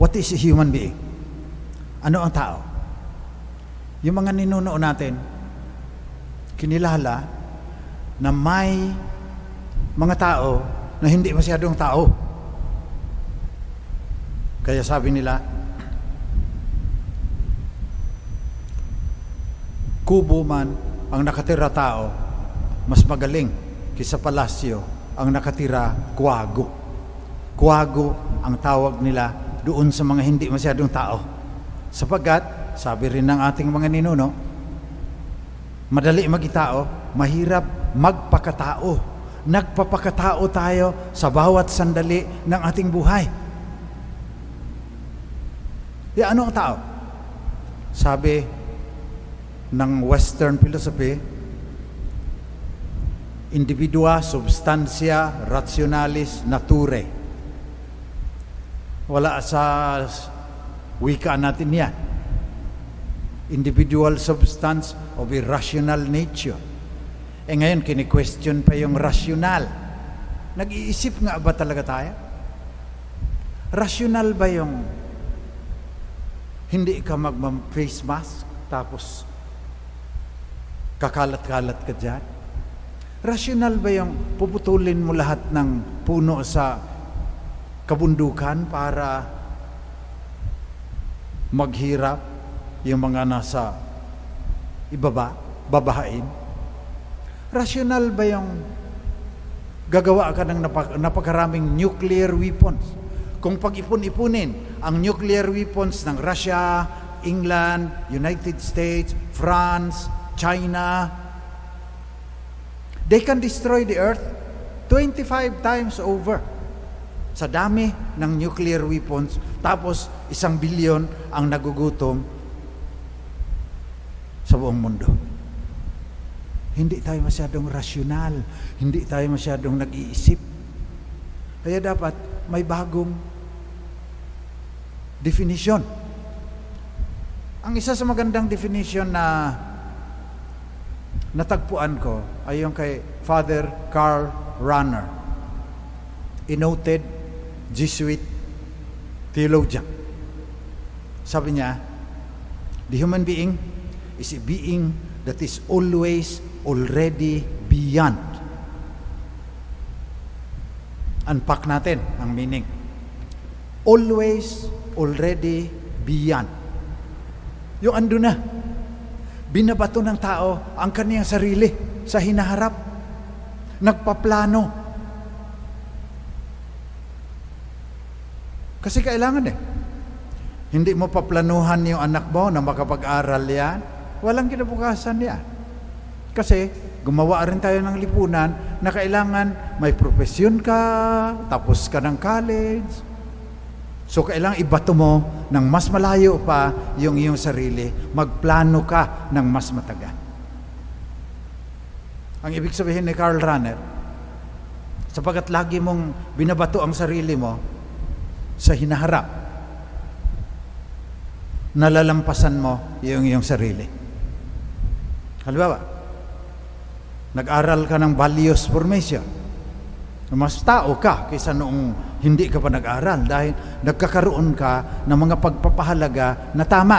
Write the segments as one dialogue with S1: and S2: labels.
S1: What is a human being? Ano ang tao? Yung mga ninuno natin, kinilala na may mga tao na hindi masyadong tao. Kaya sabi nila, kubo man ang nakatira tao, mas magaling kisa palasyo ang nakatira kuwago. Kuwago ang tawag nila doon sa mga hindi masyadong tao. Sapagkat, sabi rin ng ating mga ninuno, madali magitao, mahirap magpakatao. Nagpapakatao tayo sa bawat sandali ng ating buhay. E ano ang tao? Sabi ng Western philosophy, individua substantia rationalis nature. Wala sa wika natin yan. Individual substance of irrational nature. Eh ngayon, kini-question pa yung rational. Nag-iisip nga ba talaga tayo? Rational ba yung hindi ka mag-face mask tapos kakalat-kalat ka dyan? Rational ba yung puputulin mo lahat ng puno sa kabundukan para maghirap yung mga nasa ibaba, babahain? Rational ba yung gagawa ka ng napak- napakaraming nuclear weapons? Kung pag-ipon-ipunin ang nuclear weapons ng Russia, England, United States, France, China, they can destroy the earth 25 times over sa dami ng nuclear weapons tapos isang bilyon ang nagugutom sa buong mundo. Hindi tayo masyadong rasyonal, hindi tayo masyadong nag-iisip. Kaya dapat may bagong definition. Ang isa sa magandang definition na natagpuan ko ay yung kay Father Carl Rahner, a noted Jesuit theologian. Sabi niya, the human being is a being that is always already beyond. Unpack natin ang meaning. Always already beyond. Yung ando na. Binabato ng tao ang kaniyang sarili sa hinaharap. Nagpaplano. Kasi kailangan eh. Hindi mo paplanuhan yung anak mo na makapag-aral yan. Walang kinabukasan yan. Kasi gumawa rin tayo ng lipunan na kailangan may profesyon ka, tapos ka ng college. So kailangan ibato mo ng mas malayo pa yung iyong sarili. Magplano ka ng mas matagal. Ang ibig sabihin ni Carl Rahner, sapagat lagi mong binabato ang sarili mo sa hinaharap, nalalampasan mo yung iyong sarili. Halimbawa, nag-aral ka ng values formation. Mas tao ka kaysa noong hindi ka pa nag-aral dahil nagkakaroon ka ng mga pagpapahalaga na tama.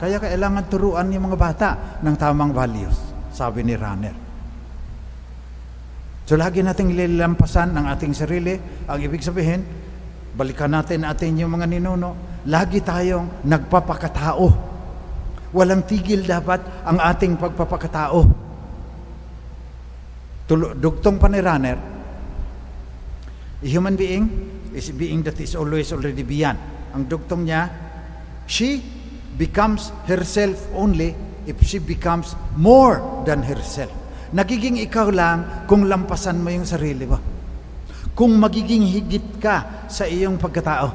S1: Kaya kailangan turuan yung mga bata ng tamang values, sabi ni Runner. So lagi nating nilalampasan ang ating sarili. Ang ibig sabihin, balikan natin natin yung mga ninuno. Lagi tayong nagpapakatao. Walang tigil dapat ang ating pagpapakatao. Dugtong pa a human being is a being that is always already beyond. Ang dugtong niya, she becomes herself only if she becomes more than herself. Nagiging ikaw lang kung lampasan mo yung sarili mo. Kung magiging higit ka sa iyong pagkatao.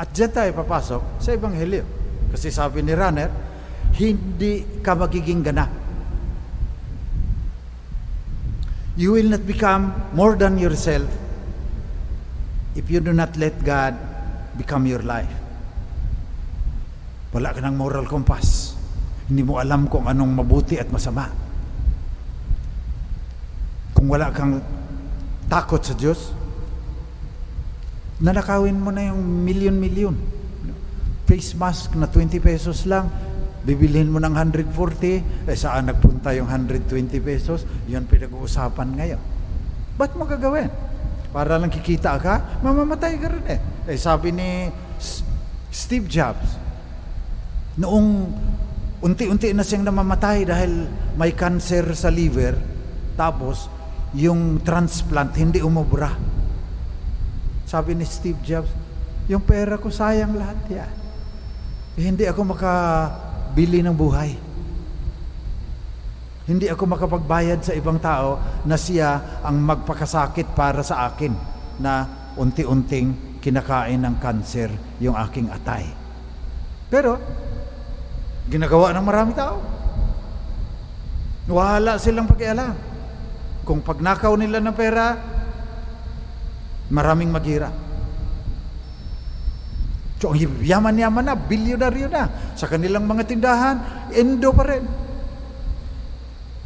S1: At dyan tayo papasok sa Ebanghelyo. Kasi sabi ni Runner, hindi ka magiging ganap. You will not become more than yourself if you do not let God become your life. Wala ka ng moral compass. Hindi mo alam kung anong mabuti at masama. Kung wala kang takot sa Diyos, Nanakawin mo na yung milyon-milyon. Face mask na 20 pesos lang, bibilhin mo ng 140, eh saan nagpunta yung 120 pesos? Yun pinag-uusapan ngayon. Ba't mo gagawin? Para lang kikita ka, mamamatay ka rin eh. Eh sabi ni Steve Jobs, noong unti-unti na siyang namamatay dahil may cancer sa liver, tapos yung transplant hindi umubra. Sabi ni Steve Jobs, yung pera ko sayang lahat yan. Eh, hindi ako makabili ng buhay. Hindi ako makapagbayad sa ibang tao na siya ang magpakasakit para sa akin na unti-unting kinakain ng cancer yung aking atay. Pero, ginagawa ng marami tao. Wala silang pakialam. Kung pagnakaw nila ng pera, maraming maghira. So, ang yaman-yaman na, bilyonaryo na. Sa kanilang mga tindahan, endo pa rin.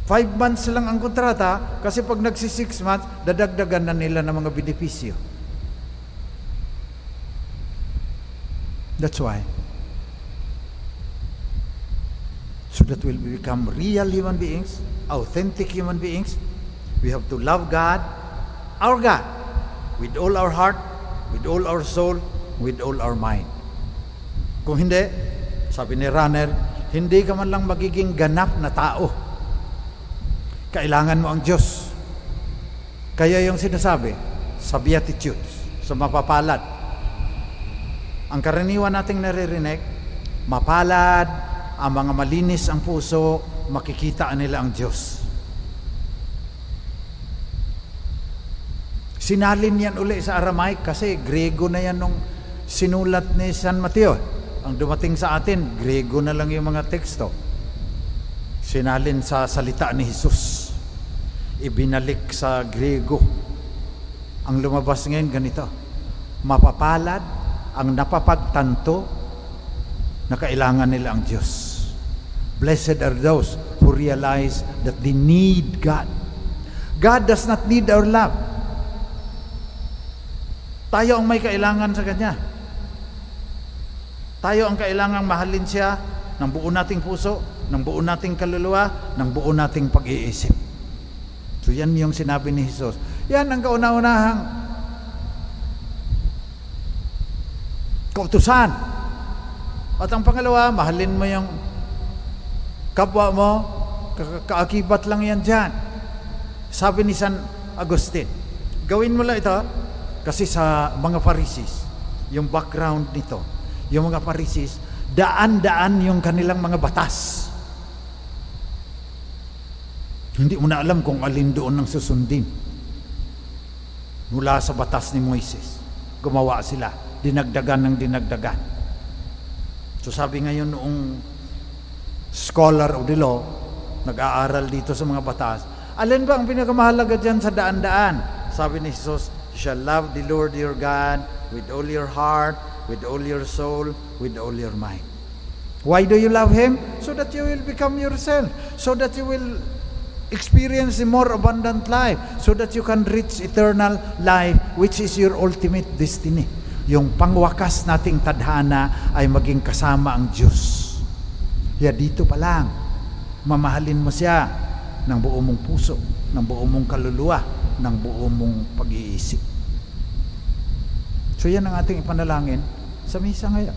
S1: Five months lang ang kontrata, kasi pag nagsi six months, dadagdagan na nila ng mga benepisyo. That's why. So that we'll become real human beings, authentic human beings, we have to love God, our God, with all our heart, with all our soul, with all our mind. Kung hindi, sabi ni Runner, hindi ka man lang magiging ganap na tao. Kailangan mo ang Diyos. Kaya yung sinasabi sa Beatitudes, sa mapapalad, ang karaniwan nating naririnig, mapalad, ang mga malinis ang puso, makikita nila ang Diyos. Sinalin yan uli sa Aramaic kasi Grego na yan nung sinulat ni San Mateo. Ang dumating sa atin, Grego na lang yung mga teksto. Sinalin sa salita ni Jesus. Ibinalik sa Grego. Ang lumabas ngayon ganito. Mapapalad ang napapagtanto na kailangan nila ang Diyos. Blessed are those who realize that they need God. God does not need our love. Tayo ang may kailangan sa Kanya. Tayo ang kailangang mahalin siya ng buo nating puso, ng buo nating kaluluwa, ng buo nating pag-iisip. So yan yung sinabi ni Jesus. Yan ang kauna-unahang kautusan. At ang pangalawa, mahalin mo yung kapwa mo, kaakibat lang yan dyan. Sabi ni San Agustin, gawin mo lang ito, kasi sa mga Pharisees, yung background nito, yung mga Pharisees, daan-daan yung kanilang mga batas. Hindi mo na alam kung alin doon ang susundin. Mula sa batas ni Moises, gumawa sila, dinagdagan ng dinagdagan. So sabi ngayon noong scholar of the law, nag-aaral dito sa mga batas, alin ba ang pinakamahalaga dyan sa daan-daan? Sabi ni Jesus, You shall love the Lord your God with all your heart, with all your soul, with all your mind. Why do you love Him? So that you will become yourself. So that you will experience a more abundant life. So that you can reach eternal life, which is your ultimate destiny. Yung pangwakas nating tadhana ay maging kasama ang Diyos. Kaya dito pa lang, mamahalin mo siya ng buo mong puso, ng buo mong kaluluwa, ng buo mong pag-iisip. So yan ang ating ipanalangin sa misa ngayon.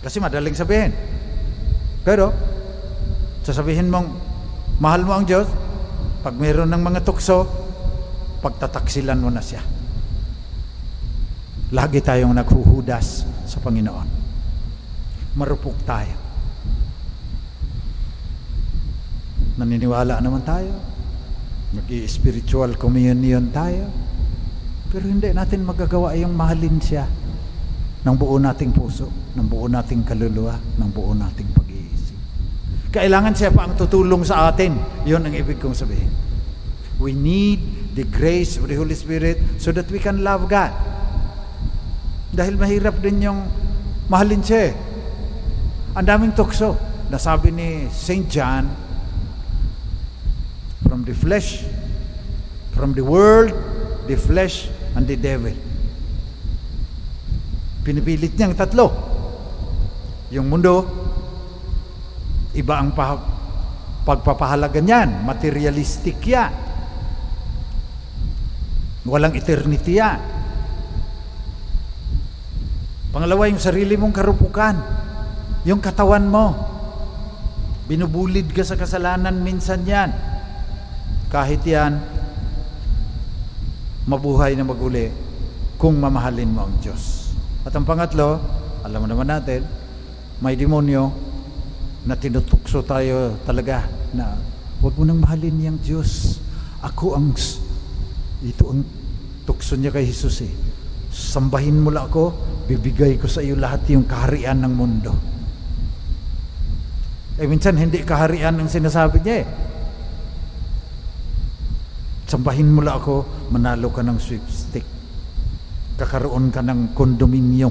S1: Kasi madaling sabihin. Pero, sasabihin mong, mahal mo ang Diyos, pag mayroon ng mga tukso, pagtataksilan mo na siya. Lagi tayong naghuhudas sa Panginoon. Marupok tayo. Naniniwala naman tayo Mag-spiritual communion tayo. Pero hindi natin magagawa yung mahalin siya ng buo nating puso, ng buo nating kaluluwa, ng buo nating pag-iisip. Kailangan siya pa ang tutulong sa atin. Yun ang ibig kong sabihin. We need the grace of the Holy Spirit so that we can love God. Dahil mahirap din yung mahalin siya eh. Ang daming tukso. Nasabi ni St. John, from the flesh, from the world, the flesh, and the devil. Pinipilit niyang tatlo. Yung mundo, iba ang pa- pagpapahalaga niyan. Materialistic yan. Walang eternity yan. Pangalawa, yung sarili mong karupukan. Yung katawan mo. Binubulid ka sa kasalanan minsan yan. Kahit yan, mabuhay na maguli kung mamahalin mo ang Diyos. At ang pangatlo, alam mo naman natin, may demonyo na tinutukso tayo talaga na huwag mo nang mahalin niyang Diyos. Ako ang, ito ang tukso niya kay Jesus eh. Sambahin mo lang ako, bibigay ko sa iyo lahat yung kaharian ng mundo. Eh minsan hindi kaharian ang sinasabi niya eh. Sambahin mo lang ako, manalo ka ng sweepstick. Kakaroon ka ng kondominium.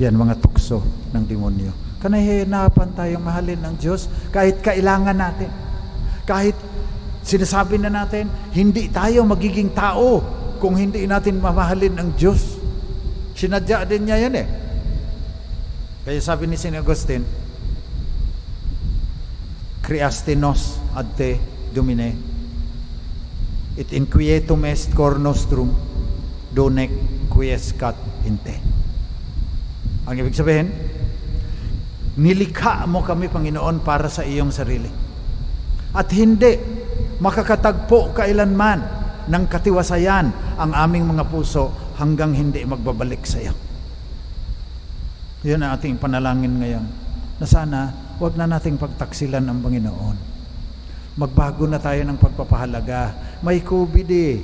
S1: Yan mga tukso ng demonyo. Kanahihinapan tayong mahalin ng Diyos kahit kailangan natin. Kahit sinasabi na natin, hindi tayo magiging tao kung hindi natin mamahalin ang Diyos. Sinadya din niya yan eh. Kaya sabi ni St. Augustine, Creastinos adte Domine, it inquietum est cor nostrum, donec quiescat in te. Ang ibig sabihin, nilikha mo kami, Panginoon, para sa iyong sarili. At hindi makakatagpo kailanman ng katiwasayan ang aming mga puso hanggang hindi magbabalik sa iyo. Yun ang ating panalangin ngayon. Na sana, huwag na nating pagtaksilan ang Panginoon. Magbago na tayo ng pagpapahalaga. May COVID eh.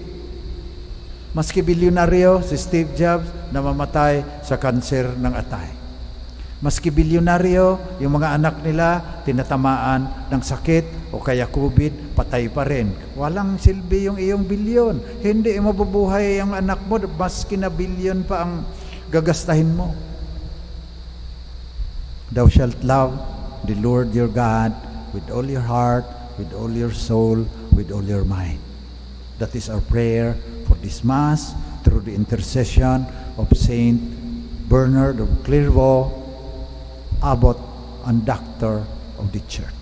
S1: Maski bilyonaryo, si Steve Jobs, namamatay sa kanser ng atay. Maski bilyonaryo, yung mga anak nila, tinatamaan ng sakit o kaya COVID, patay pa rin. Walang silbi yung iyong bilyon. Hindi mabubuhay ang anak mo, maski na bilyon pa ang gagastahin mo. Thou shalt love the Lord your God with all your heart, with all your soul, with all your mind. That is our prayer for this Mass through the intercession of Saint Bernard of Clairvaux, Abbot and Doctor of the Church.